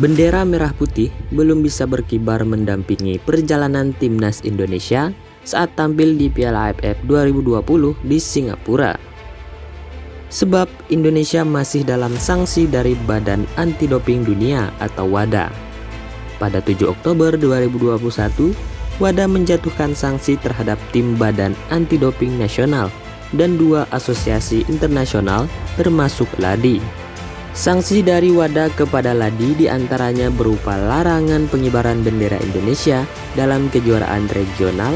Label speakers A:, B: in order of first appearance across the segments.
A: Bendera merah putih belum bisa berkibar mendampingi perjalanan timnas Indonesia saat tampil di Piala AFF 2020 di Singapura. Sebab Indonesia masih dalam sanksi dari Badan Anti Doping Dunia atau WADA. Pada 7 Oktober 2021, WADA menjatuhkan sanksi terhadap tim Badan Anti Doping Nasional dan dua asosiasi internasional termasuk LADI. Sanksi dari WADA kepada Ladi di antaranya berupa larangan pengibaran bendera Indonesia dalam kejuaraan regional,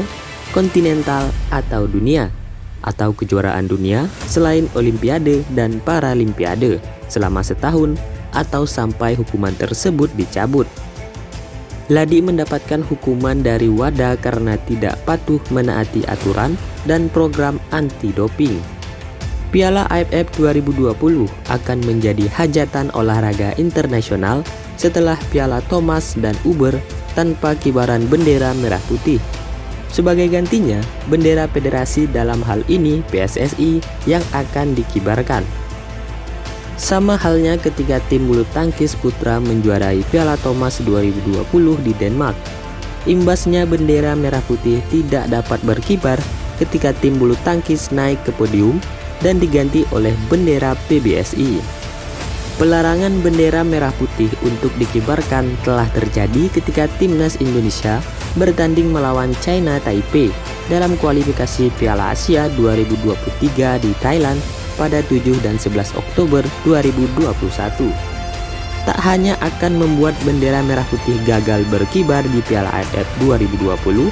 A: kontinental, atau dunia, atau kejuaraan dunia selain Olimpiade dan Paralimpiade selama setahun atau sampai hukuman tersebut dicabut. Ladi mendapatkan hukuman dari WADA karena tidak patuh menaati aturan dan program anti-doping. Piala AFF 2020 akan menjadi hajatan olahraga internasional setelah Piala Thomas dan Uber tanpa kibaran bendera merah putih. Sebagai gantinya, bendera federasi dalam hal ini PSSI yang akan dikibarkan. Sama halnya ketika tim bulu tangkis putra menjuarai Piala Thomas 2020 di Denmark. Imbasnya bendera merah putih tidak dapat berkibar ketika tim bulu tangkis naik ke podium dan diganti oleh bendera PBSI. Pelarangan bendera merah putih untuk dikibarkan telah terjadi ketika timnas Indonesia bertanding melawan China Taipei dalam kualifikasi Piala Asia 2023 di Thailand pada 7 dan 11 Oktober 2021. Tak hanya akan membuat bendera merah putih gagal berkibar di Piala AFF 2020,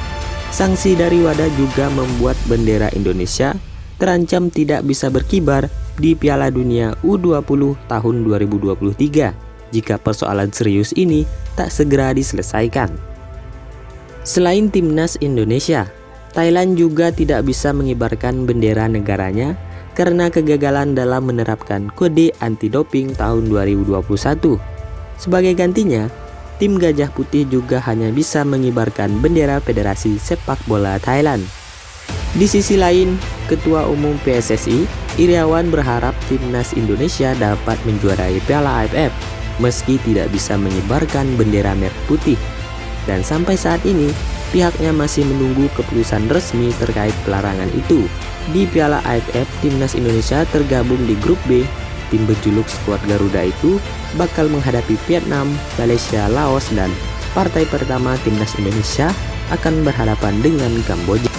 A: sanksi dari WADA juga membuat bendera Indonesia terancam tidak bisa berkibar di Piala Dunia U20 tahun 2023 jika persoalan serius ini tak segera diselesaikan. Selain timnas Indonesia, Thailand juga tidak bisa mengibarkan bendera negaranya karena kegagalan dalam menerapkan kode anti-doping tahun 2021. Sebagai gantinya, tim Gajah Putih juga hanya bisa mengibarkan bendera Federasi Sepak Bola Thailand. Di sisi lain, Ketua Umum PSSI, Iriawan berharap timnas Indonesia dapat menjuarai Piala AFF meski tidak bisa menyebarkan bendera merah putih. Dan sampai saat ini, pihaknya masih menunggu keputusan resmi terkait pelarangan itu. Di Piala AFF, timnas Indonesia tergabung di grup B. Tim berjuluk skuad Garuda itu bakal menghadapi Vietnam, Malaysia, Laos, dan partai pertama timnas Indonesia akan berhadapan dengan Kamboja.